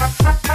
Ha ha ha!